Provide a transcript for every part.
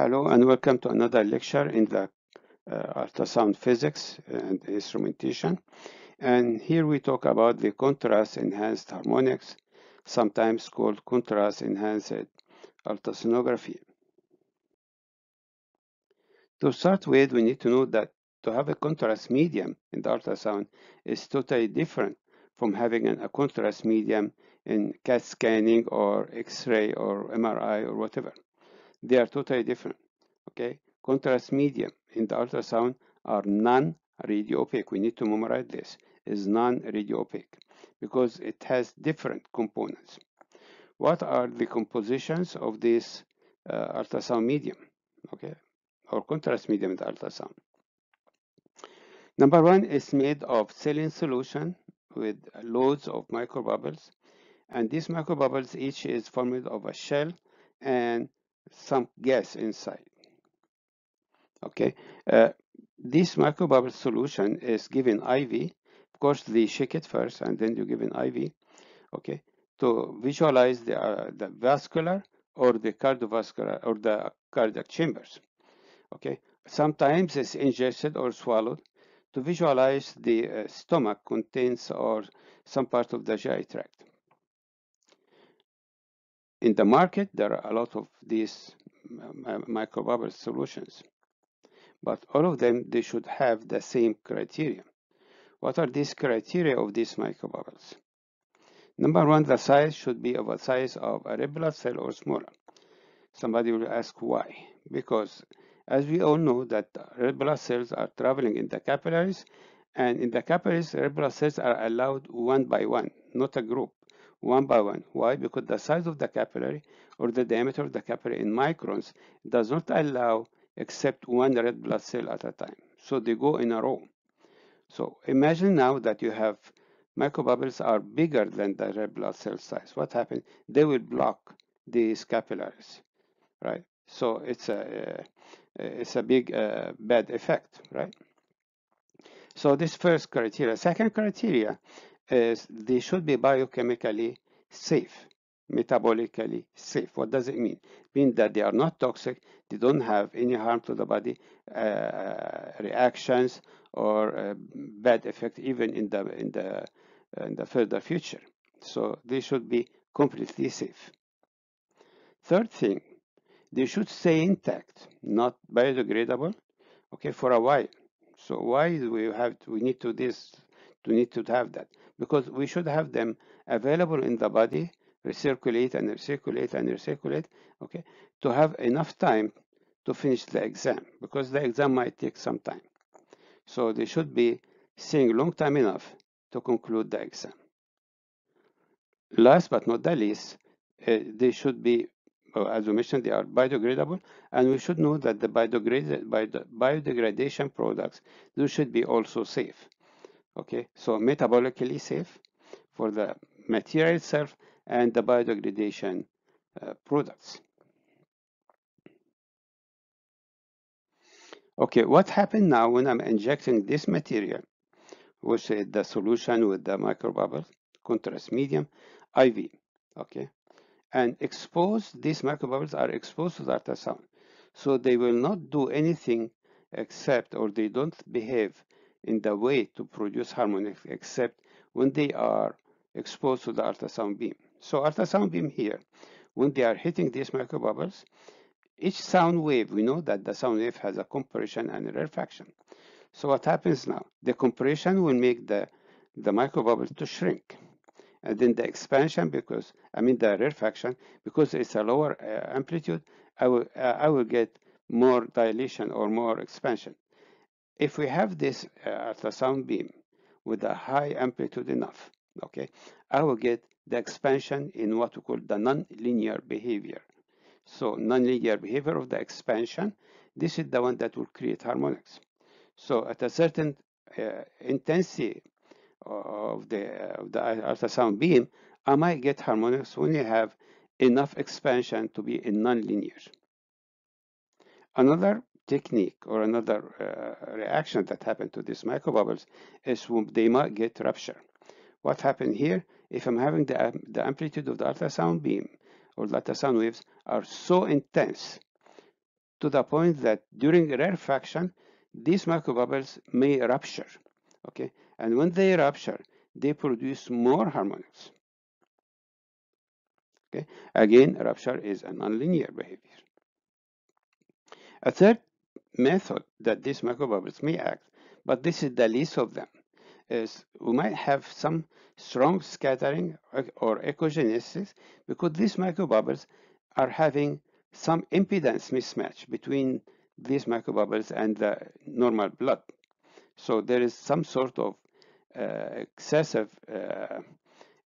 Hello and welcome to another lecture in the uh, ultrasound physics and instrumentation. And here we talk about the contrast enhanced harmonics, sometimes called contrast enhanced ultrasonography. To start with, we need to know that to have a contrast medium in the ultrasound is totally different from having an, a contrast medium in CAT scanning or X-ray or MRI or whatever. They are totally different. Okay, contrast medium in the ultrasound are non-radio opaque. We need to memorize this is non-radio opaque because it has different components. What are the compositions of this uh, ultrasound medium? Okay, or contrast medium in the ultrasound. Number one is made of saline solution with loads of microbubbles and these microbubbles each is formed of a shell and some gas inside. Okay uh, this microbubble solution is given IV of course they shake it first and then you give an IV okay to visualize the, uh, the vascular or the cardiovascular or the cardiac chambers. Okay sometimes it's ingested or swallowed. To visualize the uh, stomach contents or some part of the GI tract in the market there are a lot of these microbubble solutions. But all of them they should have the same criteria. What are these criteria of these microbubbles? Number one the size should be of a size of a red blood cell or smaller. Somebody will ask why. Because as we all know that red blood cells are traveling in the capillaries and in the capillaries red blood cells are allowed one by one not a group one by one. Why? Because the size of the capillary or the diameter of the capillary in microns does not allow except one red blood cell at a time. So they go in a row. So imagine now that you have microbubbles are bigger than the red blood cell size. What happens? They will block these capillaries, right? So it's a uh, it's a big uh, bad effect, right? So this first criteria. Second criteria is they should be biochemically safe, metabolically safe. What does it mean? Mean that they are not toxic, they don't have any harm to the body, uh, reactions or uh, bad effect even in the in the in the further future. So they should be completely safe. Third thing, they should stay intact, not biodegradable. Okay, for a while. So why do we have to, we need to this to need to have that because we should have them available in the body recirculate and recirculate and recirculate okay to have enough time to finish the exam because the exam might take some time. So they should be staying long time enough to conclude the exam. Last but not the least uh, they should be as we mentioned they are biodegradable and we should know that the biodegradation products those should be also safe okay so metabolically safe for the material itself and the biodegradation uh, products. Okay what happened now when i'm injecting this material which is the solution with the microbubble contrast medium iv okay? And expose these microbubbles are exposed to the ultrasound. So they will not do anything except or they don't behave in the way to produce harmonics except when they are exposed to the ultrasound beam. So ultrasound beam here, when they are hitting these microbubbles, each sound wave, we know that the sound wave has a compression and a rarefaction. So what happens now? The compression will make the, the microbubble to shrink. And then the expansion, because, I mean the rarefaction, because it's a lower uh, amplitude, I will, uh, I will get more dilation or more expansion. If we have this uh, ultrasound beam with a high amplitude enough, okay, I will get the expansion in what we call the nonlinear behavior. So nonlinear behavior of the expansion, this is the one that will create harmonics. So at a certain uh, intensity of the, uh, of the ultrasound beam, I might get harmonics when you have enough expansion to be in nonlinear. Another technique or another uh, reaction that happened to these microbubbles is they might get rupture. What happened here? If I'm having the, the amplitude of the ultrasound beam or the ultrasound waves are so intense to the point that during rarefaction, these microbubbles may rupture, okay? And when they rupture, they produce more harmonics. Okay, again, rupture is a nonlinear behavior. A third method that these microbubbles may act, but this is the least of them, is we might have some strong scattering or echogenesis because these microbubbles are having some impedance mismatch between these microbubbles and the normal blood. So there is some sort of uh, excessive uh,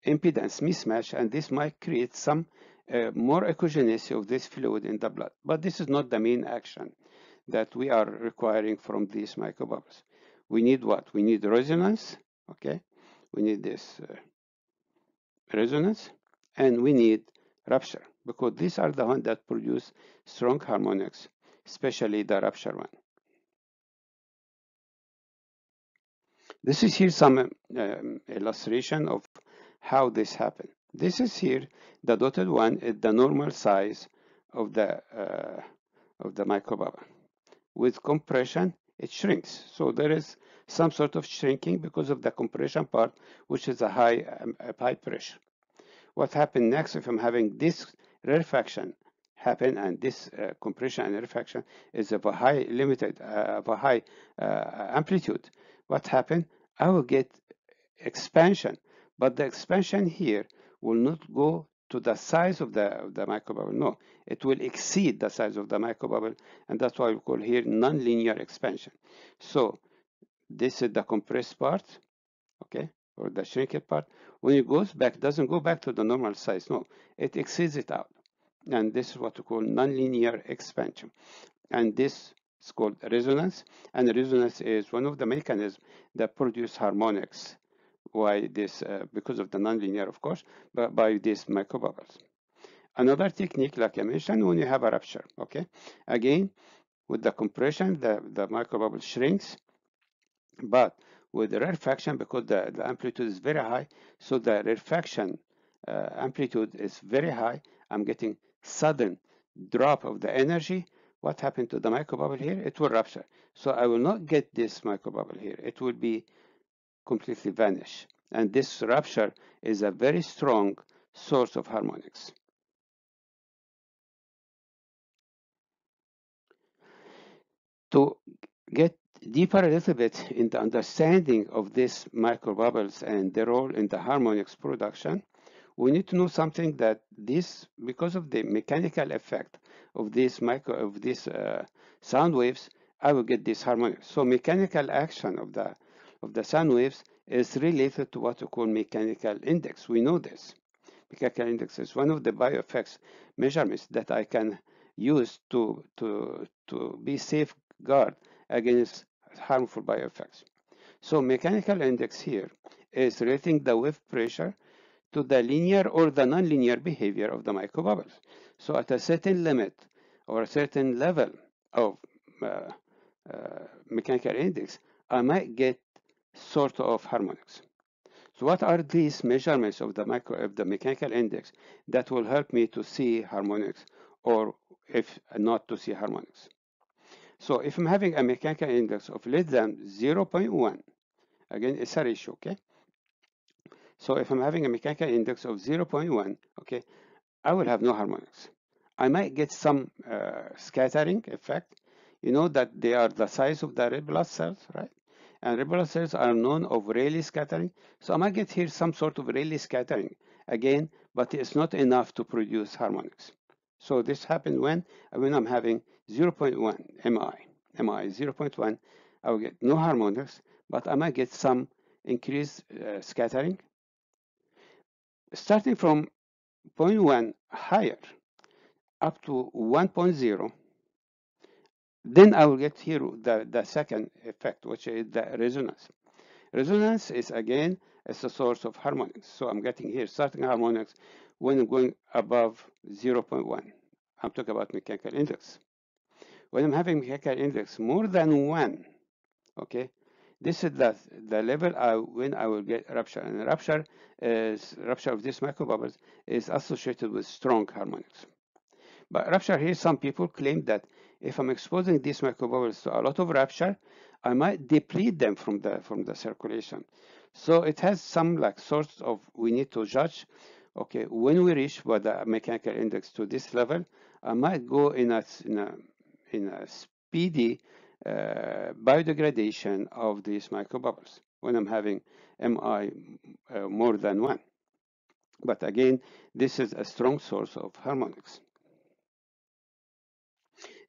impedance mismatch and this might create some uh, more echogeneity of this fluid in the blood. But this is not the main action that we are requiring from these microbubbles. We need what? We need resonance, okay? We need this uh, resonance and we need rupture because these are the ones that produce strong harmonics, especially the rupture one. This is here some um, illustration of how this happened. This is here the dotted one is the normal size of the uh, of the microbubble. With compression, it shrinks. So there is some sort of shrinking because of the compression part, which is a high um, high pressure. What happened next if I'm having this rarefaction happen and this uh, compression and rarefaction is of a high limited uh, of a high uh, amplitude what happened I will get expansion but the expansion here will not go to the size of the, of the microbubble. No, it will exceed the size of the microbubble, and that's why we call here nonlinear expansion. So this is the compressed part, okay, or the shrinkage part. When it goes back, doesn't go back to the normal size. No, it exceeds it out. And this is what we call nonlinear expansion. And this is called resonance. And resonance is one of the mechanisms that produce harmonics why this, uh, because of the nonlinear, of course, but by these microbubbles. Another technique, like I mentioned, when you have a rupture, okay? Again, with the compression, the, the microbubble shrinks, but with the rarefaction, because the, the amplitude is very high, so the rarefaction uh, amplitude is very high, I'm getting sudden drop of the energy. What happened to the microbubble here? It will rupture. So I will not get this microbubble here. It will be completely vanish. And this rupture is a very strong source of harmonics. To get deeper a little bit in the understanding of these microbubbles and their role in the harmonics production, we need to know something that this, because of the mechanical effect of these micro of these uh, sound waves, I will get this harmonics. So mechanical action of the of the sound waves is related to what we call mechanical index. We know this. Mechanical index is one of the bioeffects measurements that I can use to, to, to be safeguard against harmful bioeffects. So mechanical index here is rating the wave pressure to the linear or the nonlinear behavior of the microbubbles. So at a certain limit or a certain level of uh, uh, mechanical index, I might get sort of harmonics. So what are these measurements of the micro of the mechanical index that will help me to see harmonics or if not to see harmonics? So if I'm having a mechanical index of less than 0.1, again it's a ratio, okay? So if I'm having a mechanical index of 0.1, okay, I will have no harmonics. I might get some uh, scattering effect. You know that they are the size of the red blood cells, right? And blood cells are known of Rayleigh scattering. So I might get here some sort of Rayleigh scattering again, but it's not enough to produce harmonics. So this happens when, when I'm having 0.1 MI, MI 0.1, I will get no harmonics, but I might get some increased uh, scattering. Starting from 0.1 higher up to 1.0, then I will get here the, the second effect, which is the resonance. Resonance is again as a source of harmonics. So I'm getting here starting harmonics when I'm going above 0.1. I'm talking about mechanical index. When I'm having mechanical index more than one, okay, this is the, the level I, when I will get rupture. And rupture is rupture of these microbubbles is associated with strong harmonics. But rupture here, some people claim that if I'm exposing these microbubbles to a lot of rupture, I might deplete them from the from the circulation. So it has some like sorts of we need to judge. Okay, when we reach what the mechanical index to this level, I might go in a in a, in a speedy uh, biodegradation of these microbubbles when I'm having MI uh, more than one. But again, this is a strong source of harmonics.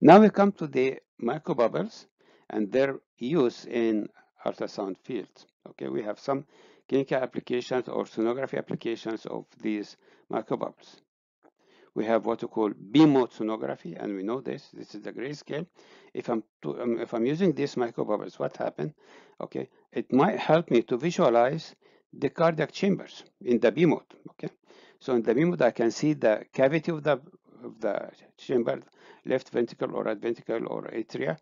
Now we come to the microbubbles and their use in ultrasound fields. Okay, we have some clinical applications or sonography applications of these microbubbles. We have what we call B-mode sonography, and we know this. This is the grayscale. If I'm to, um, if I'm using these microbubbles, what happened? Okay, it might help me to visualize the cardiac chambers in the B mode. Okay, so in the B mode, I can see the cavity of the of the chamber, left ventricle or right ventricle or atria.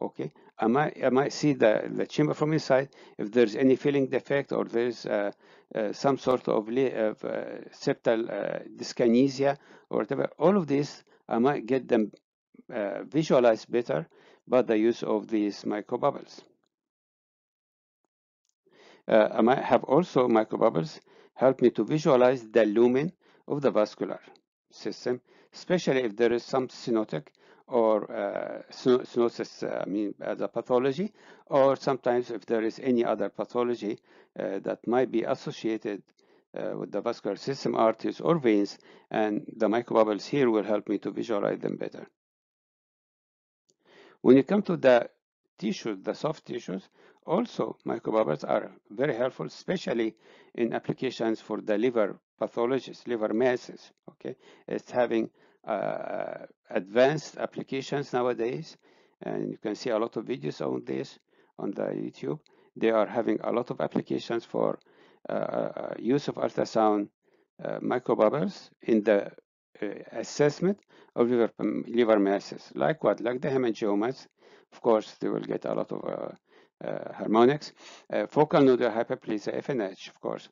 Okay, I might I might see the the chamber from inside if there's any filling defect or there's uh, uh, some sort of, of uh, septal uh, dyskinesia or whatever. All of this I might get them uh, visualized better by the use of these microbubbles. Uh, I might have also microbubbles help me to visualize the lumen of the vascular system, especially if there is some stenotic or uh, uh, I mean, as a pathology, or sometimes if there is any other pathology uh, that might be associated uh, with the vascular system, arteries, or veins, and the microbubbles here will help me to visualize them better. When you come to the tissues, the soft tissues, also microbubbles are very helpful, especially in applications for the liver pathologies, liver masses. Okay, it's having uh, advanced applications nowadays, and you can see a lot of videos on this on the YouTube. They are having a lot of applications for uh, uh use of ultrasound uh, microbubbles in the uh, assessment of liver, liver masses. Like what? Like the hemangiomas. Of course, they will get a lot of uh, uh, harmonics. Uh, focal nodular hyperplasia, FNH, of course.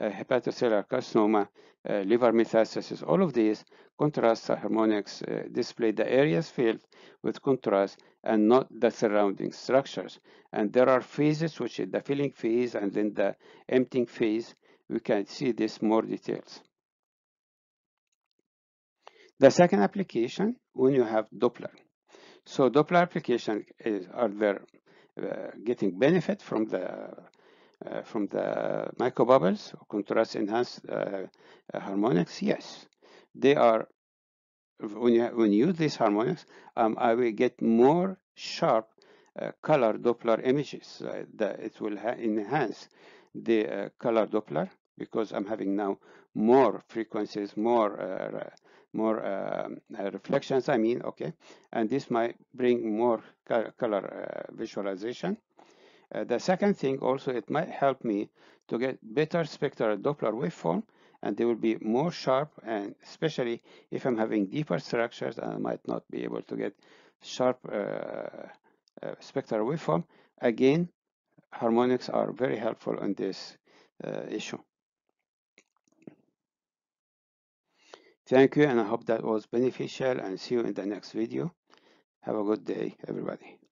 Uh, hepatocellular carcinoma, uh, liver metastasis, all of these contrast harmonics uh, display the areas filled with contrast and not the surrounding structures. And there are phases, which is the filling phase and then the emptying phase. We can see this more details. The second application, when you have Doppler. So Doppler application is, are there uh, getting benefit from the uh, from the microbubbles, or contrast enhanced uh, harmonics? Yes, they are. When you when you use these harmonics, um, I will get more sharp uh, color Doppler images. Uh, that it will enhance the uh, color Doppler because I'm having now more frequencies, more uh, more reflections. I mean, okay, and this might bring more color visualization. Uh, the second thing also, it might help me to get better spectral Doppler waveform and they will be more sharp and especially if I'm having deeper structures I might not be able to get sharp uh, uh, spectral waveform. Again, harmonics are very helpful in this uh, issue. Thank you and I hope that was beneficial and see you in the next video. Have a good day everybody.